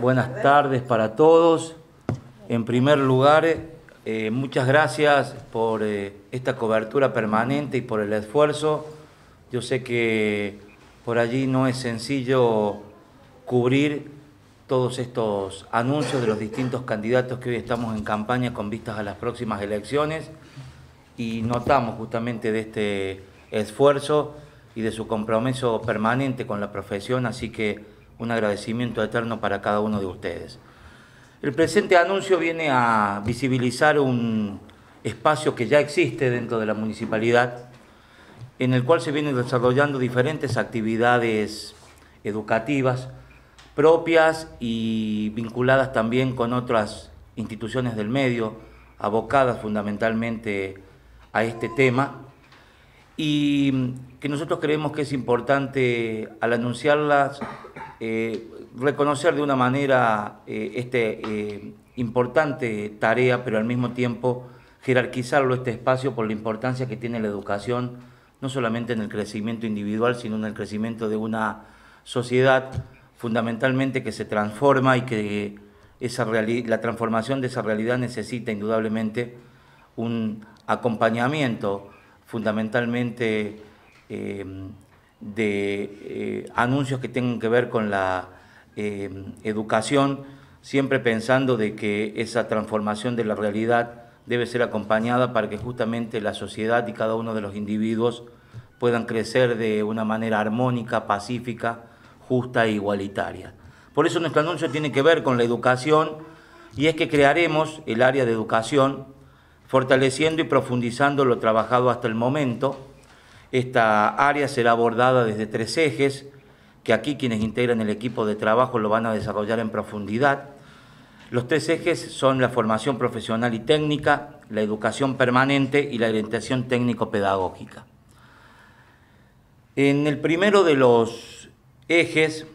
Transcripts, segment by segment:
Buenas tardes para todos. En primer lugar, eh, muchas gracias por eh, esta cobertura permanente y por el esfuerzo. Yo sé que por allí no es sencillo cubrir todos estos anuncios de los distintos candidatos que hoy estamos en campaña con vistas a las próximas elecciones y notamos justamente de este esfuerzo y de su compromiso permanente con la profesión, así que un agradecimiento eterno para cada uno de ustedes. El presente anuncio viene a visibilizar un espacio que ya existe dentro de la municipalidad, en el cual se vienen desarrollando diferentes actividades educativas propias y vinculadas también con otras instituciones del medio, abocadas fundamentalmente a este tema y que nosotros creemos que es importante al anunciarlas eh, reconocer de una manera eh, este eh, importante tarea, pero al mismo tiempo jerarquizarlo este espacio por la importancia que tiene la educación, no solamente en el crecimiento individual, sino en el crecimiento de una sociedad fundamentalmente que se transforma y que esa la transformación de esa realidad necesita indudablemente un acompañamiento fundamentalmente de eh, anuncios que tengan que ver con la eh, educación, siempre pensando de que esa transformación de la realidad debe ser acompañada para que justamente la sociedad y cada uno de los individuos puedan crecer de una manera armónica, pacífica, justa e igualitaria. Por eso nuestro anuncio tiene que ver con la educación y es que crearemos el área de educación fortaleciendo y profundizando lo trabajado hasta el momento. Esta área será abordada desde tres ejes, que aquí quienes integran el equipo de trabajo lo van a desarrollar en profundidad. Los tres ejes son la formación profesional y técnica, la educación permanente y la orientación técnico-pedagógica. En el primero de los ejes,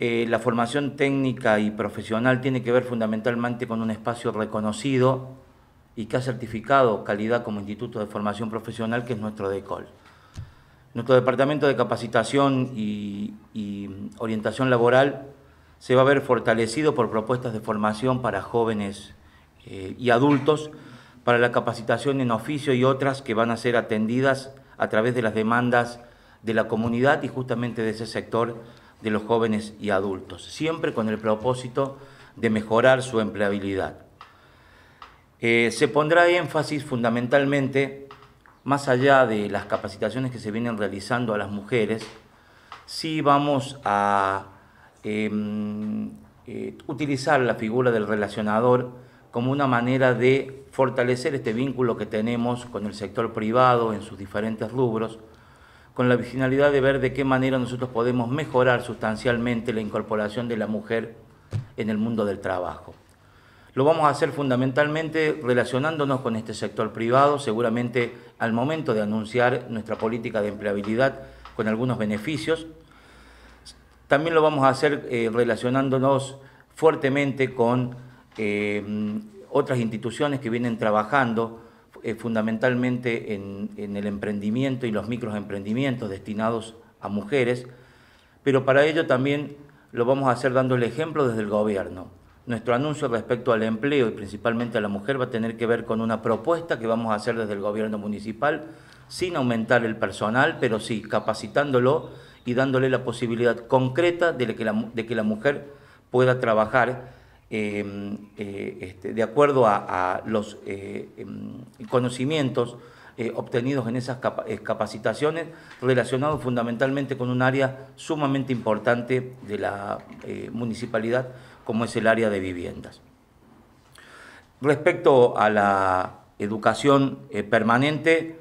eh, la formación técnica y profesional tiene que ver fundamentalmente con un espacio reconocido y que ha certificado calidad como Instituto de Formación Profesional, que es nuestro DECOL. Nuestro Departamento de Capacitación y, Orientación Laboral se va a ver fortalecido por propuestas de formación para jóvenes eh, y adultos, para la capacitación en oficio y otras que van a ser atendidas a través de las demandas de la comunidad y justamente de ese sector de los jóvenes y adultos, siempre con el propósito de mejorar su empleabilidad. Eh, se pondrá énfasis fundamentalmente, más allá de las capacitaciones que se vienen realizando a las mujeres, si vamos a em, eh, utilizar la figura del relacionador como una manera de fortalecer este vínculo que tenemos con el sector privado en sus diferentes rubros, con la finalidad de ver de qué manera nosotros podemos mejorar sustancialmente la incorporación de la mujer en el mundo del trabajo. Lo vamos a hacer fundamentalmente relacionándonos con este sector privado, seguramente al momento de anunciar nuestra política de empleabilidad con algunos beneficios. También lo vamos a hacer eh, relacionándonos fuertemente con eh, otras instituciones que vienen trabajando eh, fundamentalmente en, en, el emprendimiento y los microemprendimientos destinados a mujeres, pero para ello también lo vamos a hacer dando el ejemplo desde el gobierno. Nuestro anuncio respecto al empleo y principalmente a la mujer va a tener que ver con una propuesta que vamos a hacer desde el gobierno municipal, sin aumentar el personal, pero sí capacitándolo y dándole la posibilidad concreta de que la, mujer pueda trabajar em, eh, este, de acuerdo a, los eh, em, conocimientos eh, obtenidos en esas capacitaciones, relacionados fundamentalmente con un área sumamente importante de la municipalidad, como es el área de viviendas. Respecto a la educación eh, permanente,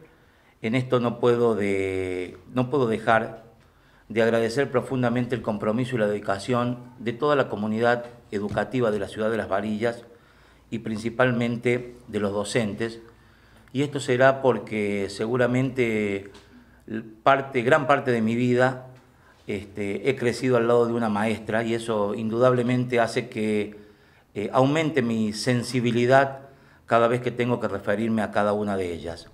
en esto no puedo, de, no puedo dejar de agradecer profundamente el compromiso y la dedicación de toda la comunidad educativa de la ciudad de Las Varillas y principalmente de los docentes. Y esto será porque seguramente parte, gran parte de mi vida este, he crecido al lado de una maestra y eso indudablemente hace que eh, aumente mi sensibilidad cada vez que tengo que referirme a cada una de ellas.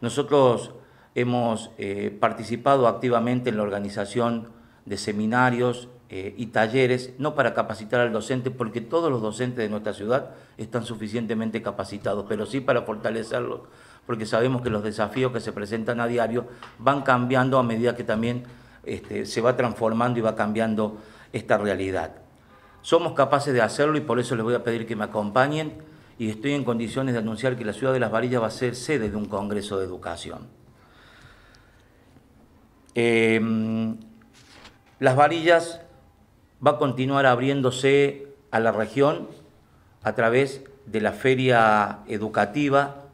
Nosotros hemos eh, participado activamente en la organización de seminarios eh, y talleres, no para capacitar al docente, porque todos los docentes de nuestra ciudad están suficientemente capacitados, pero sí para fortalecerlos, porque sabemos que los desafíos que se presentan a diario van cambiando a medida que también este, se va transformando y va cambiando esta realidad. Somos capaces de hacerlo y por eso les voy a pedir que me acompañen y estoy en condiciones de anunciar que la ciudad de Las Varillas va a ser sede de un Congreso de Educación. Em, Las Varillas va a continuar abriéndose a la región a través de la feria educativa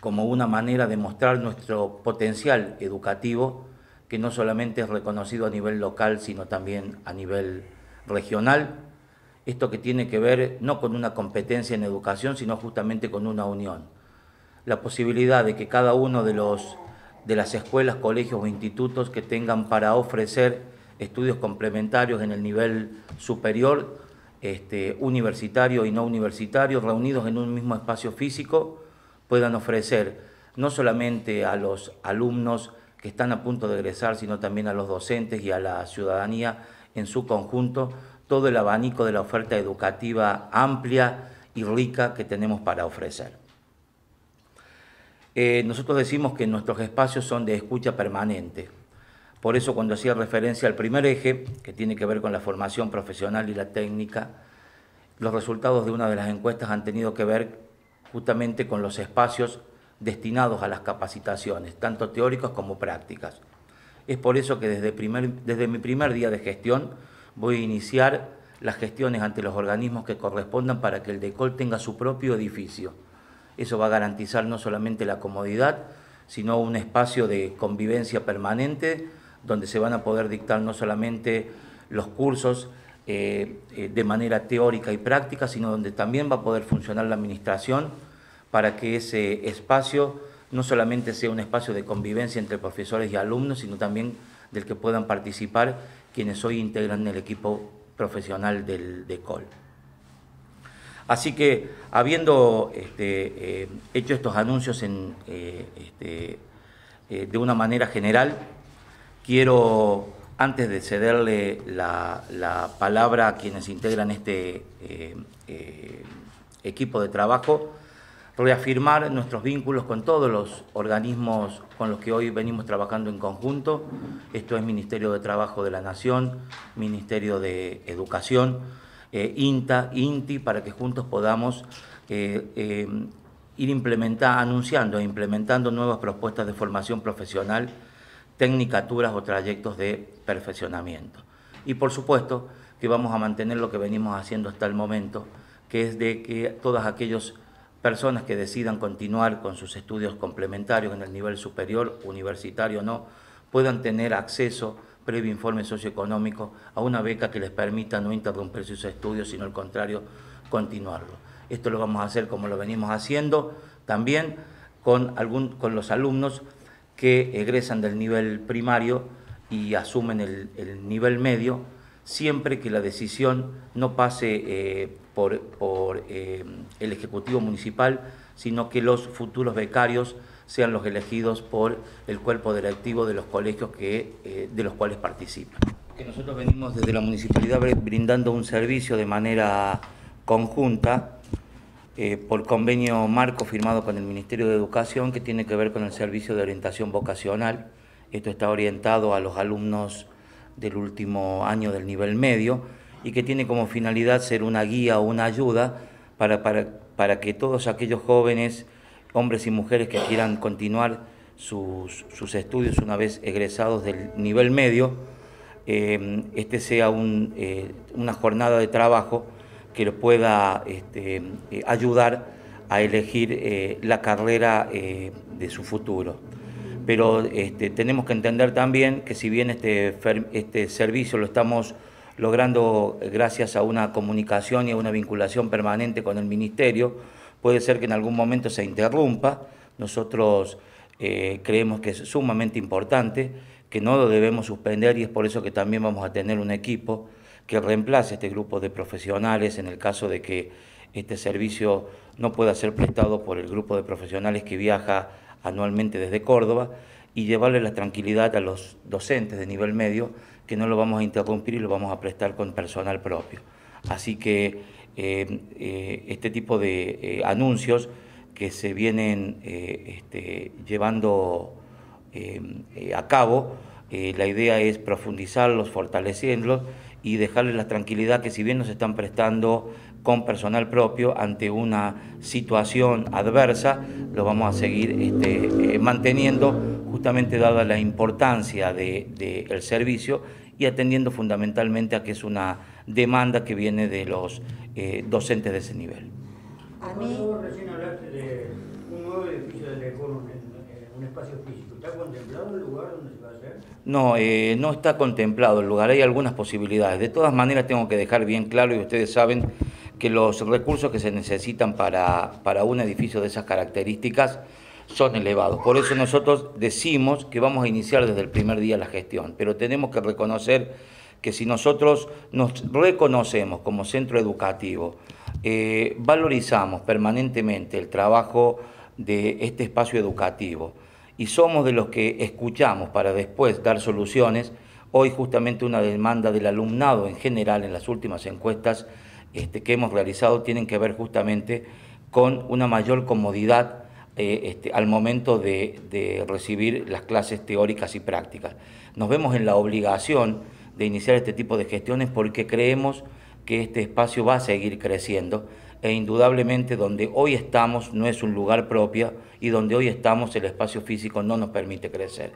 como una manera de mostrar nuestro potencial educativo, que no solamente es reconocido a nivel local, sino también a nivel regional. Esto que tiene que ver no con una competencia en educación, sino justamente con una unión. La posibilidad de que cada uno de, los, de las escuelas, colegios o institutos que tengan para ofrecer estudios complementarios en el nivel superior, este, universitario y no universitario, reunidos en un mismo espacio físico, puedan ofrecer no solamente a los alumnos que están a punto de egresar, sino también a los docentes y a la ciudadanía en su conjunto, todo el abanico de la oferta educativa amplia y rica que tenemos para ofrecer. Eh, nosotros decimos que nuestros espacios son de escucha permanente. Por eso cuando hacía referencia al primer eje, que tiene que ver con la formación profesional y la técnica, los resultados de una de las encuestas han tenido que ver justamente con los espacios destinados a las capacitaciones, tanto teóricas como prácticas. Es por eso que desde, desde mi primer día de gestión voy a iniciar las gestiones ante los organismos que correspondan para que el DECOL tenga su propio edificio. Eso va a garantizar no solamente la comodidad, sino un espacio de convivencia permanente donde se van a poder dictar no solamente los cursos eh, eh, de manera teórica y práctica, sino donde también va a poder funcionar la administración para que ese espacio no solamente sea un espacio de convivencia entre profesores y alumnos, sino también del que puedan participar quienes hoy integran el equipo profesional del DECOL. Así que, habiendo este, eh, hecho estos anuncios en, este, de una manera general, quiero antes de cederle la, palabra a quienes integran este eh, eh, equipo de trabajo, reafirmar nuestros vínculos con todos los organismos con los que hoy venimos trabajando en conjunto. Esto es Ministerio de Trabajo de la Nación, Ministerio de Educación, eh, INTA, INTI, para que juntos podamos ir implementando, anunciando e implementando nuevas propuestas de formación profesional tecnicaturas o trayectos de perfeccionamiento. Y por supuesto que vamos a mantener lo que venimos haciendo hasta el momento, que es de que todas aquellas personas que decidan continuar con sus estudios complementarios en el nivel superior, universitario o no, puedan tener acceso, previo informe socioeconómico, a una beca que les permita no interrumpir sus estudios, sino al contrario, continuarlo. Esto lo vamos a hacer como lo venimos haciendo, también con, algún, con los alumnos que egresan del nivel primario y asumen el, nivel medio, siempre que la decisión no pase eh, por, eh, el Ejecutivo Municipal, sino que los futuros becarios sean los elegidos por el cuerpo directivo de los colegios que, eh, de los cuales participan. Que nosotros venimos desde la municipalidad brindando un servicio de manera conjunta eh, por convenio marco firmado con el Ministerio de Educación que tiene que ver con el servicio de orientación vocacional. Esto está orientado a los alumnos del último año del nivel medio y que tiene como finalidad ser una guía o una ayuda para, para, que todos aquellos jóvenes, hombres y mujeres que quieran continuar sus, estudios una vez egresados del nivel medio, eh, este sea eh, una jornada de trabajo que lo pueda este, eh, ayudar a elegir la carrera de su futuro. Pero este, tenemos que entender también que si bien este, este servicio lo estamos logrando gracias a una comunicación y a una vinculación permanente con el Ministerio, puede ser que en algún momento se interrumpa. Nosotros creemos que es sumamente importante, que no lo debemos suspender y es por eso que también vamos a tener un equipo que reemplace este grupo de profesionales en el caso de que este servicio no pueda ser prestado por el grupo de profesionales que viaja anualmente desde Córdoba y llevarle la tranquilidad a los docentes de nivel medio que no lo vamos a interrumpir y lo vamos a prestar con personal propio. Así que eh, eh, este tipo de eh, anuncios que se vienen este, llevando a cabo, la idea es profundizarlos, fortalecerlos y darles la tranquilidad que si bien nos están prestando con personal propio ante una situación adversa, lo vamos a seguir este, manteniendo justamente dada la importancia del servicio y atendiendo fundamentalmente a que es una demanda que viene de los eh, docentes de ese nivel. A mí... recién hablaste de un nuevo edificio de Lecón, un, espacio físico. ¿Está contemplado el lugar donde se va a hacer? No, eh, no está contemplado el lugar, hay algunas posibilidades. De todas maneras tengo que dejar bien claro, y ustedes saben que los recursos que se necesitan para, para un edificio de esas características son elevados. Por eso nosotros decimos que vamos a iniciar desde el primer día la gestión, pero tenemos que reconocer que si nosotros nos reconocemos como centro educativo, eh, valorizamos permanentemente el trabajo de este espacio educativo y somos de los que escuchamos para después dar soluciones, hoy justamente una demanda del alumnado en general en las últimas encuestas este, que hemos realizado tienen que ver justamente con una mayor comodidad eh, este, al momento de, recibir las clases teóricas y prácticas. Nos vemos en la obligación de iniciar este tipo de gestiones porque creemos que este espacio va a seguir creciendo e indudablemente donde hoy estamos no es un lugar propio y donde hoy estamos el espacio físico no nos permite crecer.